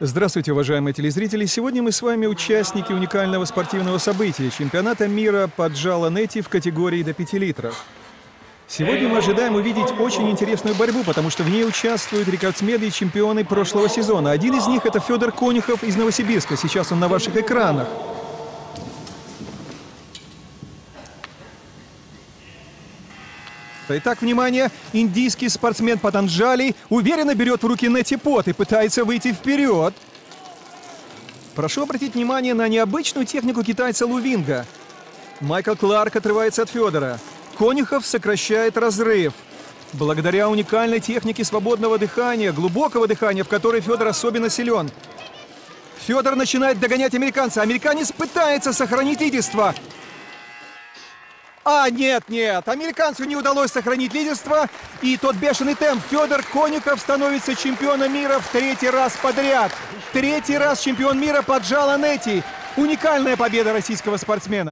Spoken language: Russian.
Здравствуйте, уважаемые телезрители! Сегодня мы с вами участники уникального спортивного события – чемпионата мира по джало-нети в категории до 5 литров. Сегодня мы ожидаем увидеть очень интересную борьбу, потому что в ней участвуют рекордсмены и чемпионы прошлого сезона. Один из них – это Федор Конюхов из Новосибирска. Сейчас он на ваших экранах. Итак, внимание, индийский спортсмен Патанджали уверенно берет в руки нетипот и пытается выйти вперед. Прошу обратить внимание на необычную технику китайца Лувинга. Майкл Кларк отрывается от Федора. Конюхов сокращает разрыв. Благодаря уникальной технике свободного дыхания, глубокого дыхания, в которой Федор особенно силен. Федор начинает догонять американца. Американец пытается сохранить лидерство. А, нет, нет, американцу не удалось сохранить лидерство, и тот бешеный темп Федор Конюков становится чемпионом мира в третий раз подряд. Третий раз чемпион мира под Джала Нети. Уникальная победа российского спортсмена.